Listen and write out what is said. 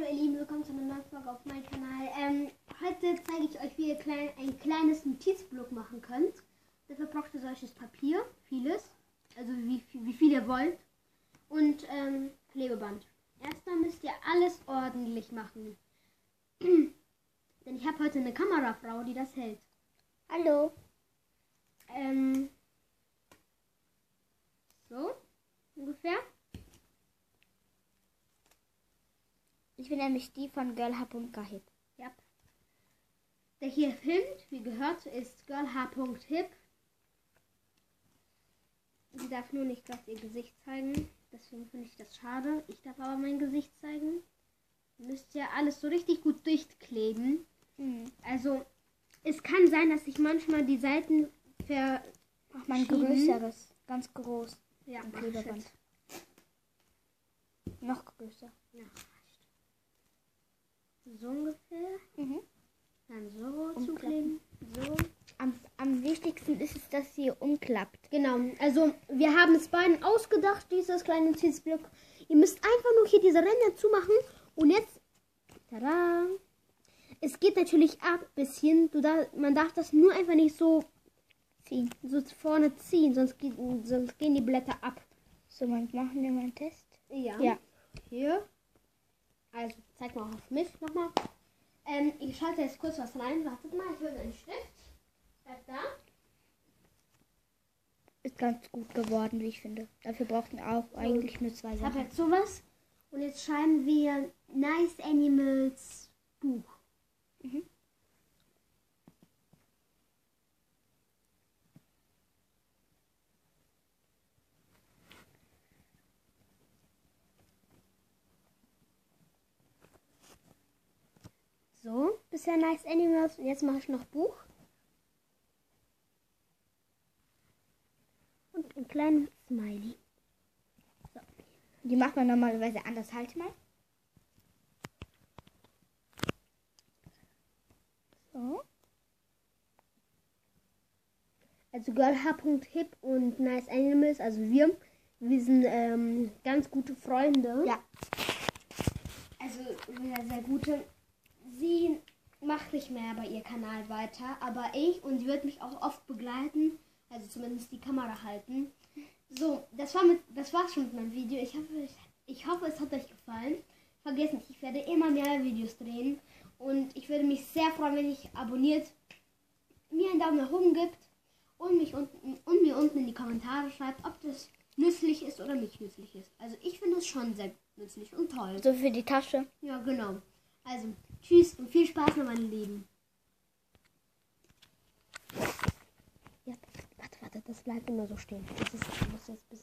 Hallo ihr Lieben, willkommen zu einer neuen Folge auf meinem Kanal. Ähm, heute zeige ich euch, wie ihr klein, ein kleines Notizblock machen könnt. Dafür braucht ihr solches Papier, vieles, also wie, wie viel ihr wollt. Und ähm, Klebeband. Erstmal müsst ihr alles ordentlich machen. Denn ich habe heute eine Kamerafrau, die das hält. Hallo. Ähm, so, ungefähr. Ich bin nämlich die von girlh.gahip. Ja. Der hier filmt, wie gehört, ist girlh.hip. Sie darf nur nicht gerade ihr Gesicht zeigen. Deswegen finde ich das schade. Ich darf aber mein Gesicht zeigen. Ihr müsst ja alles so richtig gut durchkleben. Mhm. Also, es kann sein, dass sich manchmal die Seiten ver... Mach mal ein größeres. Ganz groß. Ja, Klebeband. Noch größer. Ja. So ungefähr. Mhm. Dann so Umklappen. zukleben. So. Am, am wichtigsten ist es, dass sie umklappt. Genau, also wir haben es beiden ausgedacht, dieses kleine Notizblock. Ihr müsst einfach nur hier diese Ränder zumachen und jetzt, tada, es geht natürlich ab bisschen. Du da, man darf das nur einfach nicht so, Ziehen. so vorne ziehen, sonst, geht, sonst gehen die Blätter ab. So, man machen wir mal einen Test. Ja. Ja. Hier. Also, zeig mal auf mich nochmal. Ähm, ich schalte jetzt kurz was rein. Wartet mal, ich hole einen Stift. Bleib da. Ist ganz gut geworden, wie ich finde. Dafür brauchten auch eigentlich nur zwei Ich habe Sachen. jetzt sowas. Und jetzt schreiben wir Nice Animals Buch. Mhm. So, bisher Nice Animals. Und jetzt mache ich noch Buch. Und einen kleinen Smiley. Die macht man normalerweise anders. Halt mal. So. Also girlh.hip und Nice Animals, also wir, wir sind ähm, ganz gute Freunde. Ja. Also sehr, sehr gute. Macht nicht mehr bei ihr Kanal weiter, aber ich und sie wird mich auch oft begleiten, also zumindest die Kamera halten. So, das war mit, das war's schon mit meinem Video. Ich hoffe, ich, ich hoffe, es hat euch gefallen. Vergesst nicht, ich werde immer mehr Videos drehen und ich würde mich sehr freuen, wenn ihr abonniert, mir einen Daumen nach oben gibt und mich unten und mir unten in die Kommentare schreibt, ob das nützlich ist oder nicht nützlich ist. Also ich finde es schon sehr nützlich und toll. So für die Tasche. Ja, genau. Also, tschüss und viel Spaß noch, meine Lieben. Ja, warte, warte, das bleibt immer so stehen. Das ist, muss jetzt ein bisschen.